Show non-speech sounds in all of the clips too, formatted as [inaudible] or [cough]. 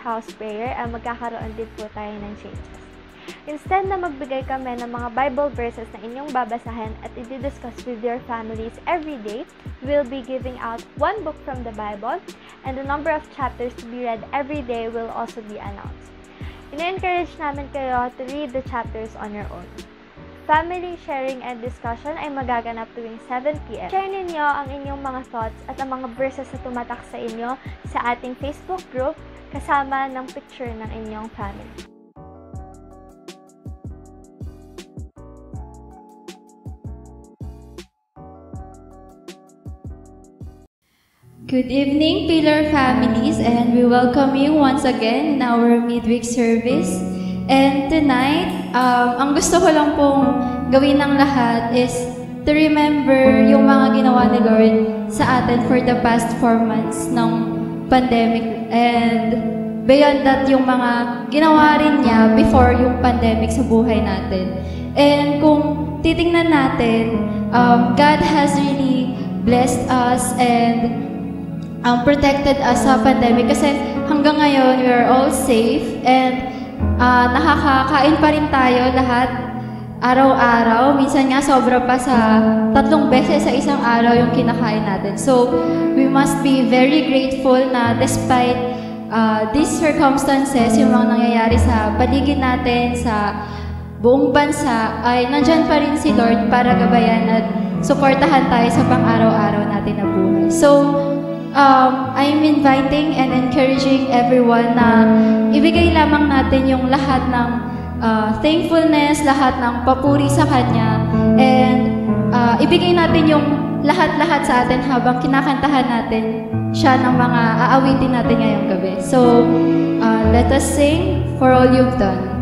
House prayer, ay magkakaroon din po tayo ng changes. Instead na magbigay kami ng mga Bible verses na inyong babasahin at i-discuss with your families every day, we'll be giving out one book from the Bible and the number of chapters to be read every day will also be announced. Ina-encourage namin kayo to read the chapters on your own. family sharing and discussion ay magaganap tuwing 7pm. Share ninyo ang inyong mga thoughts at ang mga verses na tumatak sa inyo sa ating Facebook group kasama ng picture ng inyong family. Good evening, Pillar families, and we welcome you once again in our midweek service. And tonight, um, ang gusto ko lang pong gawin ng lahat is to remember yung mga ginawa ni Lord sa atin for the past four months ng pandemic. And beyond that, yung mga ginawa rin niya before yung pandemic sa buhay natin. And kung titingnan natin, um, God has really blessed us and um, protected us sa pandemic kasi hanggang ngayon we are all safe and uh, nakakakain pa rin tayo lahat araw-araw. Minsan nga sobra pa sa tatlong beses sa isang araw yung kinakain natin. So, we must be very grateful na despite uh, these circumstances, yung mga nangyayari sa paligid natin, sa buong bansa, ay nandyan pa rin si Lord para gabayan at suportahan tayo sa pang-araw-araw natin na buhay. So, um, I'm inviting and encouraging everyone na ibigay lamang natin yung lahat ng uh, thankfulness, lahat ng papuri sa Kanya, and uh, ibigay natin yung lahat-lahat sa atin habang kinakantahan natin siya ng mga aawitin natin ngayong gabi. So, uh, let us sing for all you've done.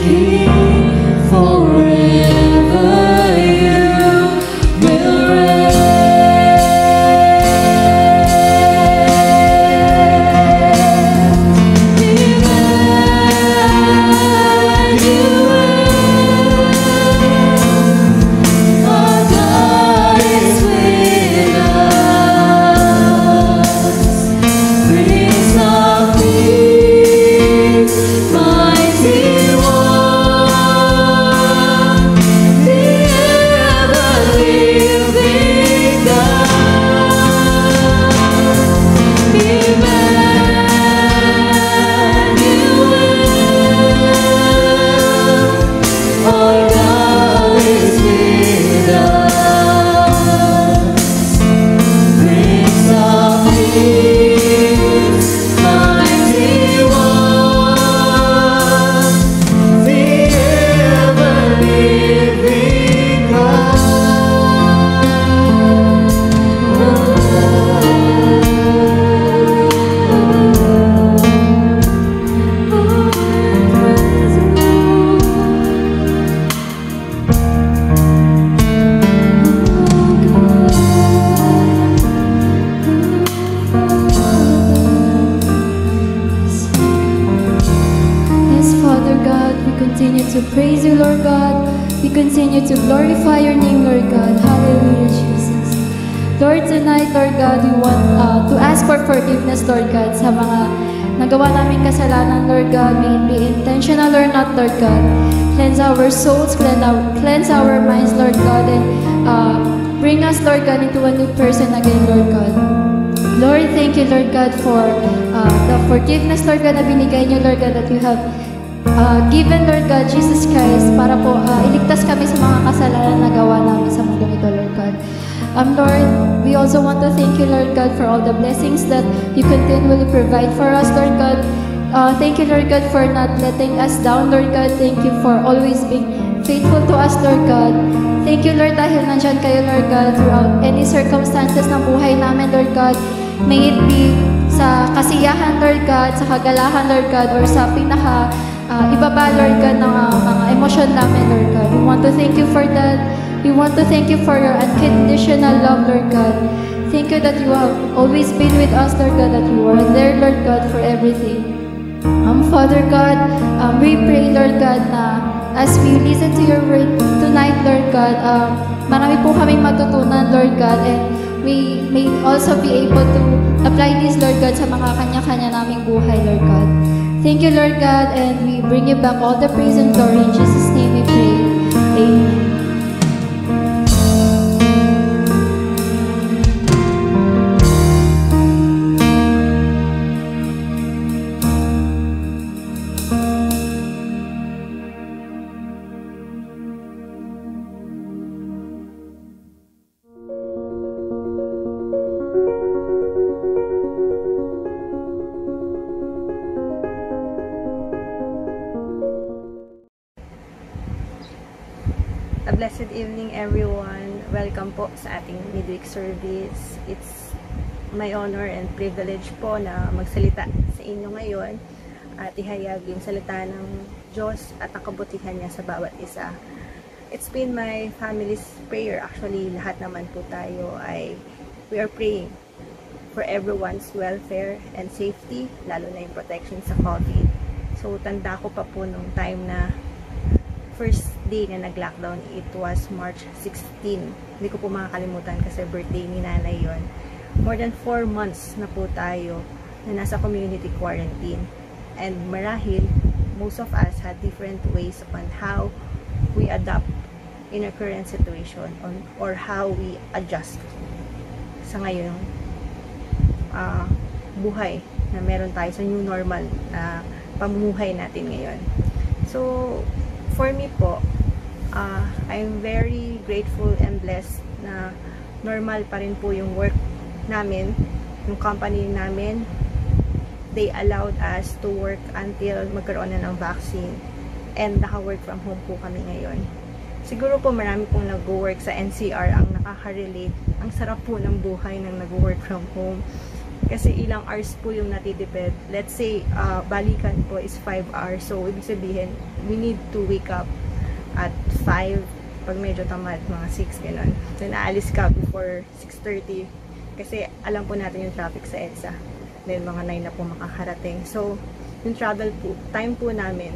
Lord forgiveness, Lord God, sa mga nagawa namin kasalanan, Lord God. May it be intentional or not, Lord God. Cleanse our souls, cleanse our, cleanse our minds, Lord God, and uh, bring us, Lord God, into a new person again, Lord God. Lord, thank you, Lord God, for uh, the forgiveness, Lord God, na binigay niyo, Lord God, that you have uh, given, Lord God, Jesus Christ, para po uh, iligtas kami sa mga kasalanan na gawa namin sa mundo ito, Lord God. Um, Lord, we also want to thank you, Lord God, for all the blessings that you continually provide for us, Lord God. Uh, thank you, Lord God, for not letting us down, Lord God. Thank you for always being faithful to us, Lord God. Thank you, Lord, dahil nandyan kayo, Lord God, throughout any circumstances ng buhay namin, Lord God. May it be sa kasiyahan, Lord God, sa kagalahan, Lord God, or sa pinaka uh, ibaba, Lord God, ng uh, mga emosyon namin, Lord God. We want to thank you for that. We want to thank you for your unconditional love, Lord God. Thank you that you have always been with us, Lord God, that you are there, Lord God, for everything. Um, Father God, um, we pray, Lord God, na as we listen to your word tonight, Lord God, um, marami po kaming matutunan, Lord God, and we may also be able to apply this, Lord God, sa mga kanya-kanya naming buhay, Lord God. Thank you, Lord God, and we bring you back all the praise and glory. In Jesus' name we pray. Amen. Service. It's my honor and privilege po na magsalita sa inyo ngayon at ihayag yung salita ng Diyos at ang kabutihan niya sa bawat isa. It's been my family's prayer. Actually, lahat naman po tayo ay we are praying for everyone's welfare and safety, lalo na yung protection sa COVID. So, tanda ko pa po nung time na first day na nag-lockdown, it was March 16. Hindi ko po makakalimutan kasi birthday ni nanay yon. More than 4 months na po tayo na nasa community quarantine. And marahil, most of us had different ways on how we adapt in a current situation on, or how we adjust sa ngayon uh, buhay na meron tayo sa new normal na pamumuhay natin ngayon. So, for me po, uh, I'm very grateful and blessed na normal pa rin po yung work namin, yung company namin. They allowed us to work until magkaroon na ng vaccine and naka-work from home po kami ngayon. Siguro po marami pong nag-work sa NCR ang nakaka-relate ang sarap po ng buhay ng nag-work from home. Kasi ilang hours po yung natitipid. Let's say, uh, balikan po is 5 hours. So, ibig sabihin, we need to wake up at 5 pag medyo tamad, mga 6, ganun. Then, aalis ka before 6.30 kasi alam po natin yung traffic sa EDSA. Then, mga 9 na po makakarating. So, yung travel po, time po namin,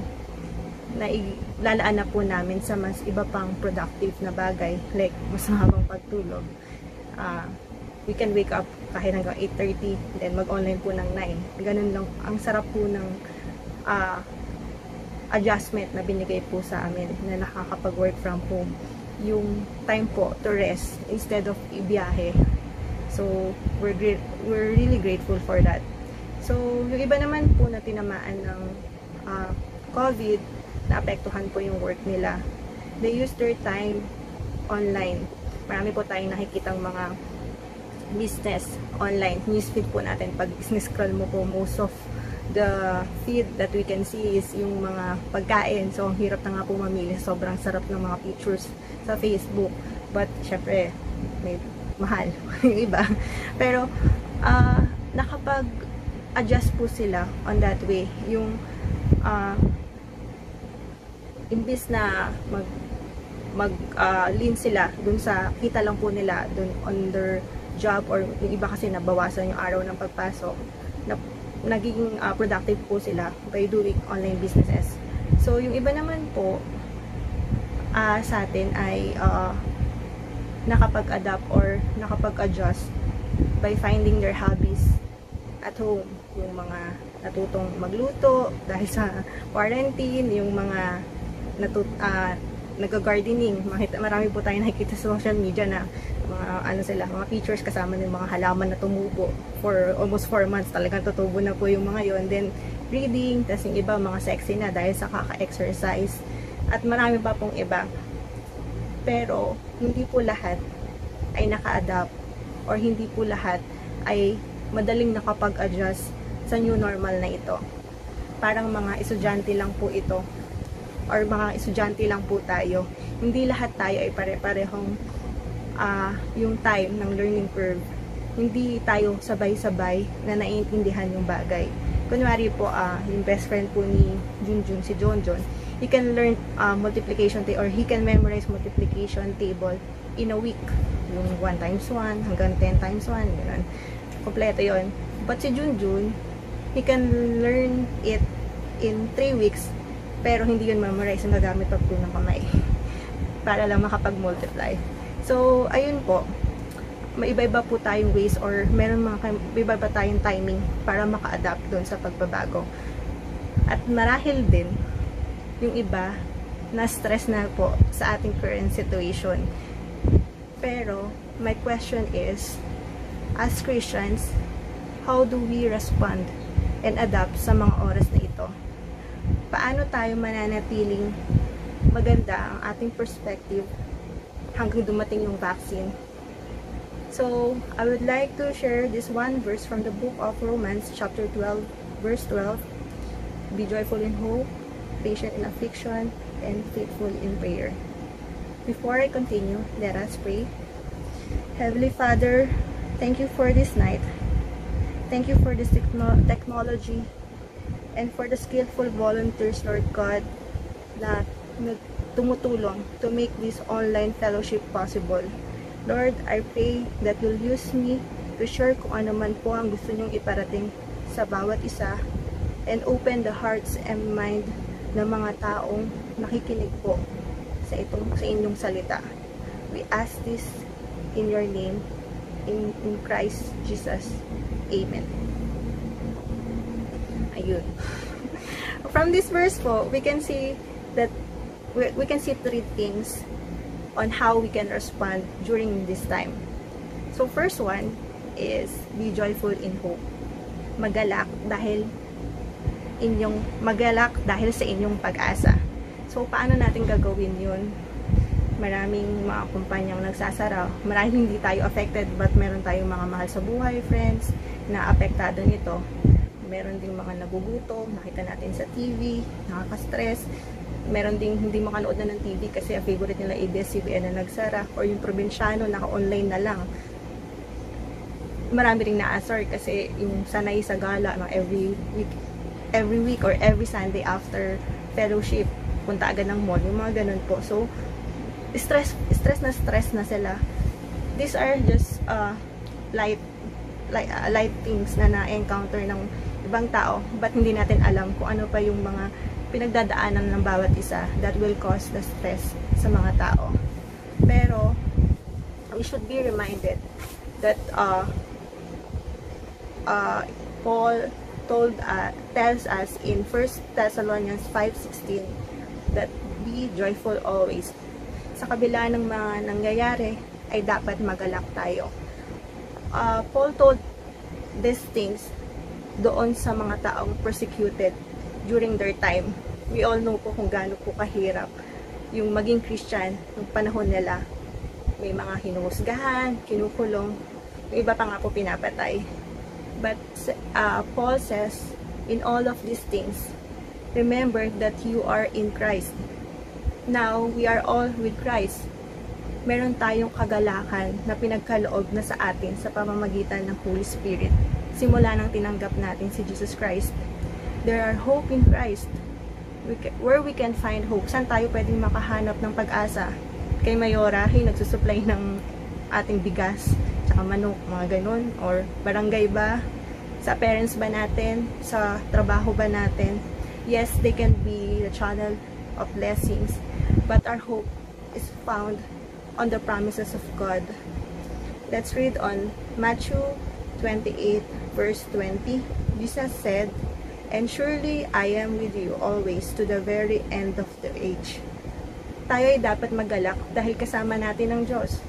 na lalaan na po namin sa mas iba pang productive na bagay like mas mahabang pagtulog uh, we can wake up kahit hanggang 8.30 then mag-online po ng 9 ganun lang ang sarap po ng uh, adjustment na binigay po sa amin na nakakapag-work from home yung time po to rest instead of ibiyahe so we're, we're really grateful for that so yung iba naman po na tinamaan ng uh, COVID naapektuhan po yung work nila. They use their time online. Marami po tayong nakikitang mga business online. Newsfeed po natin. Pag scroll mo po, most of the feed that we can see is yung mga pagkain. So, ang hirap na nga po mamili. Sobrang sarap ng mga pictures sa Facebook. But, syempre, may mahal [laughs] yung iba. Pero, uh, nakapag-adjust po sila on that way. Yung uh, imbis na mag mag uh, lean sila dun sa kita lang po nila dun their job or yung iba kasi nabawasan yung araw ng pagpasok na, naging uh, productive po sila by doing online businesses so yung iba naman po uh, sa atin ay uh, nakapag-adapt or nakapag-adjust by finding their hobbies at home yung mga natutong magluto dahil sa quarantine yung mga natut uh, nag-gardening. Marami po tayo nakikita sa social media na mga ano sila, mga pictures kasama ng mga halaman na tumubo for almost 4 months. Talagang tutubo na po yung mga yon Then, reading, tas yung iba, mga sexy na dahil sa kaka-exercise. At marami pa pong iba. Pero, hindi po lahat ay naka-adapt or hindi po lahat ay madaling nakapag-adjust sa new normal na ito. Parang mga estudyante lang po ito or mga estudyante lang po tayo. Hindi lahat tayo ay pare-parehong uh, yung time ng learning curve. Hindi tayo sabay-sabay na naiintindihan yung bagay. Kunwari po, uh, yung best friend po ni Junjun, si Jonjon, he can learn uh, multiplication table or he can memorize multiplication table in a week. Yung 1 times 1 hanggang 10 times 1, ganun. Kompleto yon But si Junjun, he can learn it in 3 weeks pero hindi yun memorize, gagamit pa po ng kamay. [laughs] Para lang makapag-multiply. So, ayun po. May iba-iba po tayong ways or meron mga iba-iba tayong timing para maka-adapt doon sa pagbabago. At marahil din, yung iba, na-stress na po sa ating current situation. Pero, my question is, as Christians, how do we respond and adapt sa mga oras na ito? paano tayo mananatiling maganda ang ating perspective hanggang dumating yung vaccine. So, I would like to share this one verse from the book of Romans, chapter 12, verse 12. Be joyful in hope, patient in affliction, and faithful in prayer. Before I continue, let us pray. Heavenly Father, thank you for this night. Thank you for this techno technology and for the skillful volunteers, Lord God, na tumutulong to make this online fellowship possible. Lord, I pray that you'll use me to share kung ano man po ang gusto nyong iparating sa bawat isa and open the hearts and mind ng mga taong nakikinig po sa itong sa inyong salita. We ask this in your name in, in Christ Jesus. Amen. Ayun. [laughs] From this verse po, we can see we, we can see three things on how we can respond during this time. So first one is be joyful in hope. Magalak dahil inyong magalak dahil sa inyong pag-asa. So paano natin gagawin 'yun? Maraming mga kumpanyang nagsasara. Marahil hindi tayo affected but meron tayong mga mahal sa buhay, friends na apektado nito meron ding mga nagugutom, nakita natin sa TV, nakaka-stress, meron ding hindi makanood na ng TV kasi ang favorite nila ABS-CBN na nagsara or yung probinsyano naka-online na lang. Marami ring naasar kasi yung sanay sa gala ng every week every week or every Sunday after fellowship punta agad ng mall yung mga ganun po. So stress stress na stress na sila. These are just uh, light light, uh, light things na na-encounter ng ibang tao but hindi natin alam kung ano pa yung mga pinagdadaanan ng bawat isa that will cause the stress sa mga tao pero we should be reminded that uh, uh, Paul told uh, tells us in 1 Thessalonians 5:16 that be joyful always. Sa kabila ng mga nangyayari ay dapat magalak tayo. Uh, Paul told these things doon sa mga taong persecuted during their time. We all know po kung gaano po kahirap yung maging Christian ng panahon nila. May mga hinuhusgahan, kinukulong, yung iba pa nga po pinapatay. But uh, Paul says, in all of these things, remember that you are in Christ. Now, we are all with Christ. Meron tayong kagalakan na pinagkaloob na sa atin sa pamamagitan ng Holy Spirit. Simula nang tinanggap natin si Jesus Christ. There are hope in Christ. We can, where we can find hope. Saan tayo pwedeng makahanap ng pag-asa? Kay Mayora, hey, nagsusupply ng ating bigas, tsaka manok, mga ganun. Or barangay ba? Sa parents ba natin? Sa trabaho ba natin? Yes, they can be the channel of blessings, but our hope is found on the promises of God. Let's read on Matthew 28 verse 20. Jesus said, And surely I am with you always to the very end of the age. Tayo ay dapat magalak dahil kasama natin ang Diyos.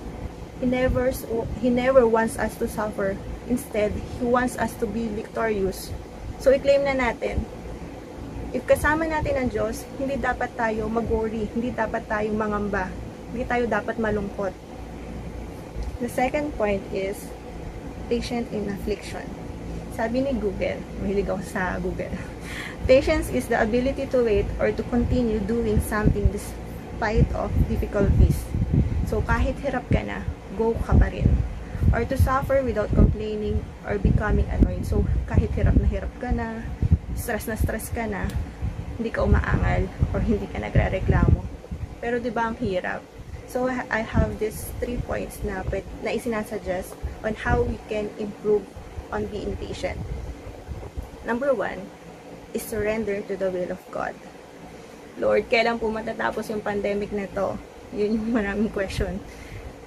He never, he never wants us to suffer. Instead, He wants us to be victorious. So, i-claim na natin, if kasama natin ang Diyos, hindi dapat tayo mag-worry, hindi dapat tayo mangamba, hindi tayo dapat malungkot. The second point is, patient in affliction. Sabi ni Google, mahilig ako sa Google, patience is the ability to wait or to continue doing something despite of difficulties. So, kahit hirap ka na, go ka pa rin. Or to suffer without complaining or becoming annoyed. So, kahit hirap na hirap ka na, stress na stress ka na, hindi ka umaangal or hindi ka nagre-reklamo. Pero 'di ba ang hirap? So I have these three points na na isinasuggest on how we can improve on being patient. Number one is surrender to the will of God. Lord, kailan po matatapos yung pandemic na to? Yun yung maraming question.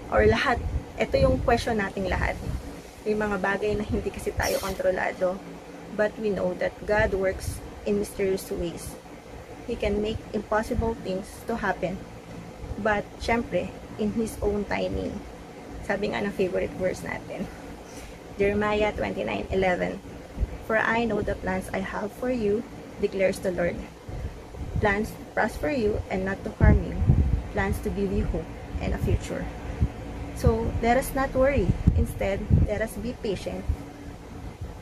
Or lahat, ito yung question nating lahat. May mga bagay na hindi kasi tayo kontrolado but we know that God works in mysterious ways. He can make impossible things to happen. But, syempre, in His own timing. Sabi nga ng favorite verse natin. Jeremiah 29:11. For I know the plans I have for you, declares the Lord. Plans to prosper you and not to harm you. Plans to give you hope and a future. So, let us not worry. Instead, let us be patient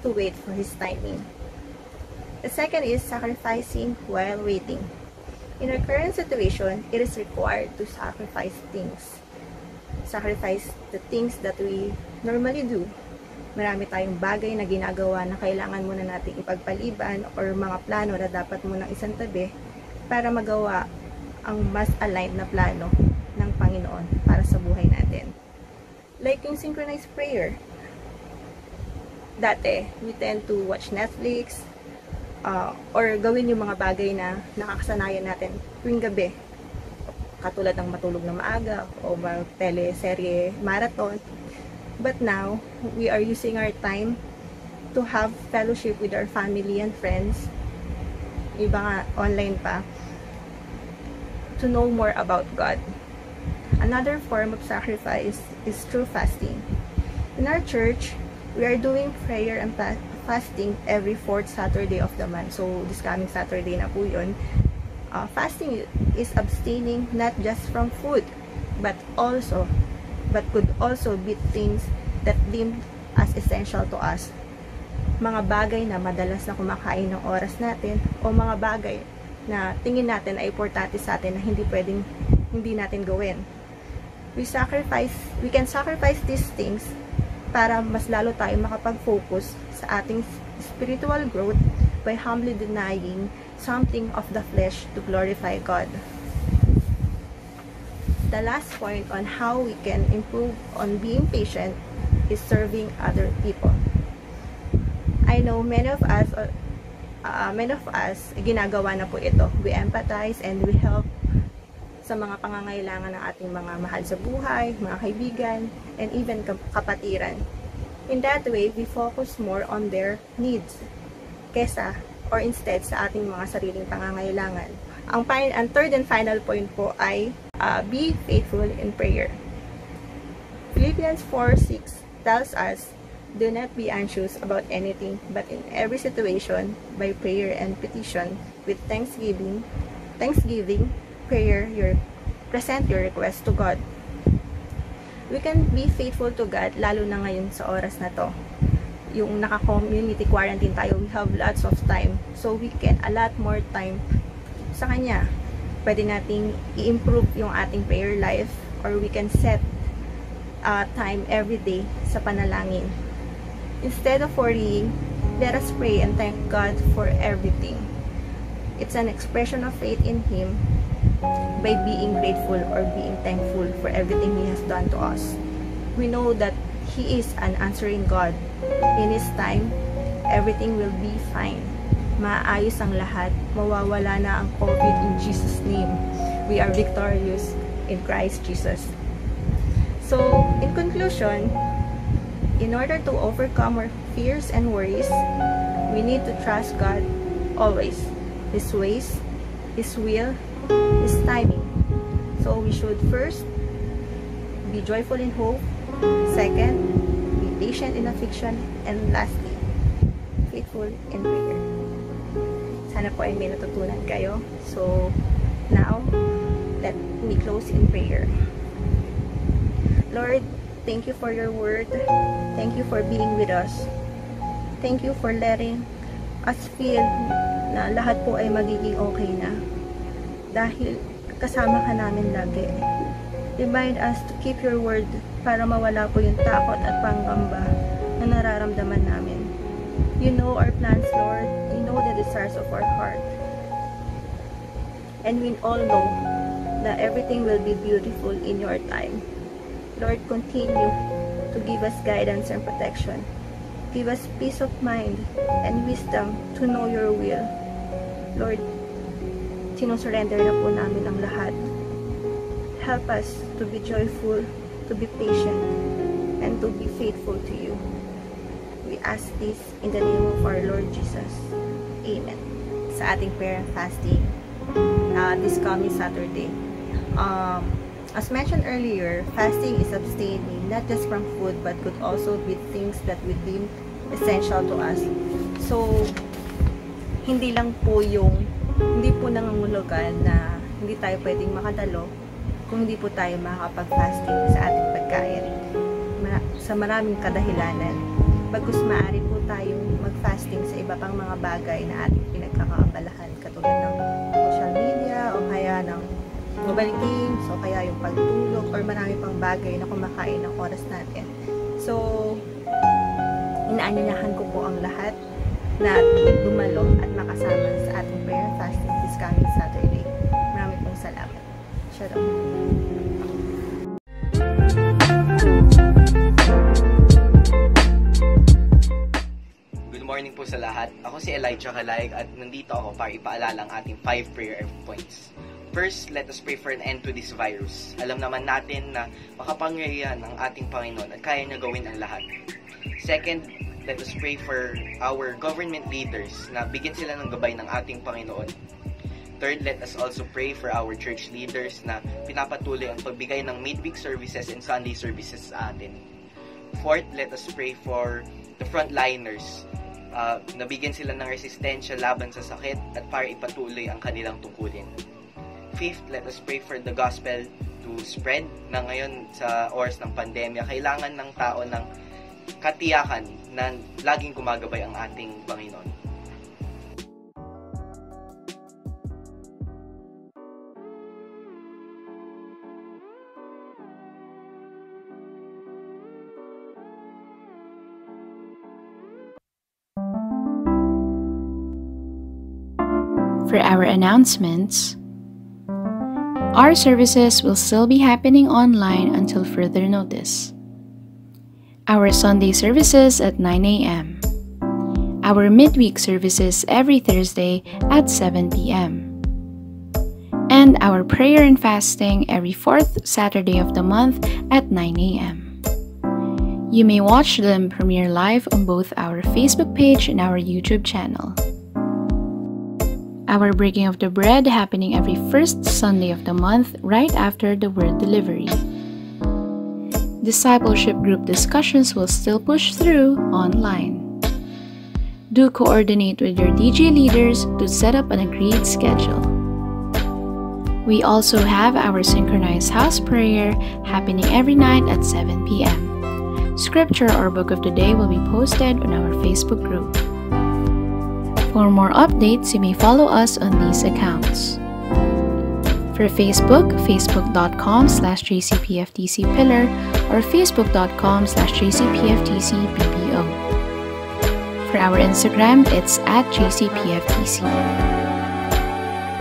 to wait for His timing. The second is sacrificing while waiting. In our current situation, it is required to sacrifice things. Sacrifice the things that we normally do. Marami tayong bagay na ginagawa na kailangan muna nating ipagpaliban or mga plano na dapat muna isang tabi para magawa ang mas aligned na plano ng Panginoon para sa buhay natin. Like yung synchronized prayer, dati, we tend to watch Netflix, uh, or gawin yung mga bagay na nakakasanayan natin tuwing gabi. Katulad ng matulog na maaga, o mag-teleserye, marathon. But now, we are using our time to have fellowship with our family and friends, iba nga online pa, to know more about God. Another form of sacrifice is through fasting. In our church, we are doing prayer and fasting every fourth Saturday of the month. So, this coming Saturday na po yun. Uh, fasting is abstaining not just from food, but also, but could also be things that deemed as essential to us. Mga bagay na madalas na kumakain ng oras natin o mga bagay na tingin natin ay importante sa atin na hindi pwedeng hindi natin gawin. We sacrifice, we can sacrifice these things para mas lalo tayo makapag-focus sa ating spiritual growth by humbly denying something of the flesh to glorify God. The last point on how we can improve on being patient is serving other people. I know many of us uh, many of us ginagawa na po ito. We empathize and we help sa mga pangangailangan ng ating mga mahal sa buhay, mga kaibigan, and even kapatiran. In that way, we focus more on their needs kesa or instead sa ating mga sariling pangangailangan. Ang, ang third and final point po ay uh, be faithful in prayer. Philippians 4.6 tells us, Do not be anxious about anything, but in every situation, by prayer and petition, with thanksgiving, thanksgiving, prayer, your present your request to God. We can be faithful to God, lalo na ngayon sa oras na to. Yung naka-community quarantine tayo, we have lots of time. So, we can allot more time sa Kanya. Pwede nating i-improve yung ating prayer life or we can set uh, time every day sa panalangin Instead of worrying, let us pray and thank God for everything. It's an expression of faith in Him by being grateful or being thankful for everything He has done to us. We know that He is an answering God. In His time, everything will be fine. Maayos ang lahat. Mawawala na ang COVID in Jesus' name. We are victorious in Christ Jesus. So, in conclusion, In order to overcome our fears and worries, we need to trust God always. His ways, His will, His timing. So we should first be joyful in hope. Second, be patient in affliction. And lastly, faithful in prayer. Sana po ay may natutunan kayo. So, now, let me close in prayer. Lord, thank you for your word. Thank you for being with us. Thank you for letting us feel na lahat po ay magiging okay na. Dahil kasama ka namin lagi. Remind us to keep your word para mawala po yung takot at panggamba na nararamdaman namin. You know our plans, Lord. Know the desires of our heart. And we all know that everything will be beautiful in your time. Lord, continue to give us guidance and protection. Give us peace of mind and wisdom to know your will. Lord, sinusurrender na po namin ang lahat. Help us to be joyful, to be patient, and to be faithful to you. We ask this in the name of our Lord Jesus. Amen. Sa ating prayer and fasting, uh, this coming Saturday, um, As mentioned earlier, fasting is abstaining not just from food but could also be things that we deem essential to us. So, hindi lang po yung, hindi po nangangulugan na hindi tayo pwedeng makadalo kung hindi po tayo makakapag-fasting sa ating pagkain. Sa maraming kadahilanan. Bagus maaari po tayong mag-fasting sa iba pang mga bagay na ating pinagkakaabalahan katulad ng social media o kaya ng mobile games, o kaya yung pagtulog, or marami pang bagay na kumakain ng oras natin. So, inaanyayahan ko po ang lahat na dumalo at makasama sa ating prayer fasting this coming Saturday. Marami pong salamat. Shalom. Morning po sa lahat. Ako si Elijah Kalayag at nandito ako para ipaalala ang ating 5 prayer points. First, let us pray for an end to this virus. Alam naman natin na makapangyarihan ang ating Panginoon at kaya niya gawin ang lahat. Second, let us pray for our government leaders na bigyan sila ng gabay ng ating Panginoon. Third, let us also pray for our church leaders na pinapatuloy ang pagbigay ng midweek services and Sunday services sa atin. Fourth, let us pray for the frontliners uh, nabigyan sila ng resistensya laban sa sakit at para ipatuloy ang kanilang tungkulin. Fifth, let us pray for the gospel to spread na ngayon sa oras ng pandemya. Kailangan ng tao ng katiyakan na laging gumagabay ang ating Panginoon. Announcements, our services will still be happening online until further notice. Our Sunday services at 9 a.m. Our midweek services every Thursday at 7 p.m. And our prayer and fasting every fourth Saturday of the month at 9 a.m. You may watch them premiere live on both our Facebook page and our YouTube channel. Our breaking of the bread happening every first Sunday of the month right after the word delivery. Discipleship group discussions will still push through online. Do coordinate with your DJ leaders to set up an agreed schedule. We also have our synchronized house prayer happening every night at 7 p.m. Scripture or book of the day will be posted on our Facebook group. For more updates, you may follow us on these accounts. For Facebook, facebook.com slash jcpftcpillar or facebook.com slash jcpftcbbo. For our Instagram, it's at jcpftc.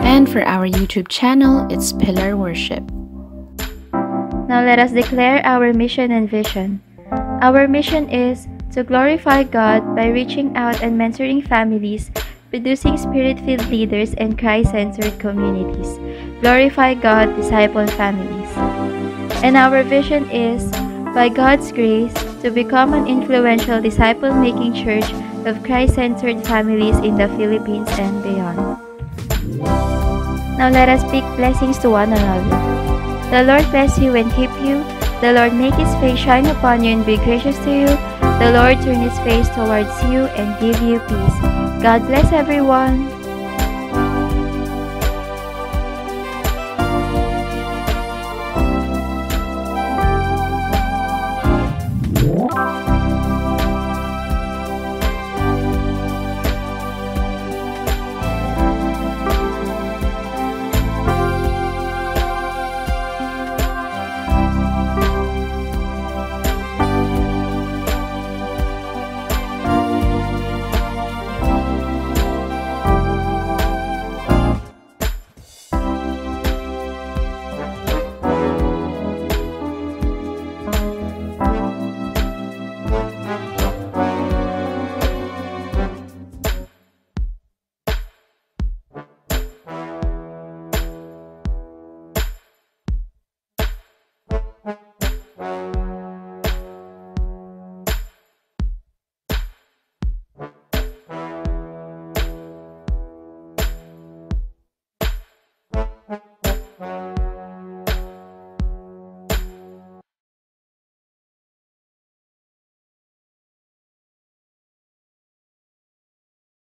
And for our YouTube channel, it's Pillar Worship. Now let us declare our mission and vision. Our mission is to glorify God by reaching out and mentoring families, producing spirit filled leaders, and Christ centered communities. Glorify God, disciple families. And our vision is, by God's grace, to become an influential disciple making church of Christ centered families in the Philippines and beyond. Now let us speak blessings to one another. The Lord bless you and keep you. The Lord make his face shine upon you and be gracious to you. The Lord turn his face towards you and give you peace. God bless everyone.